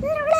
You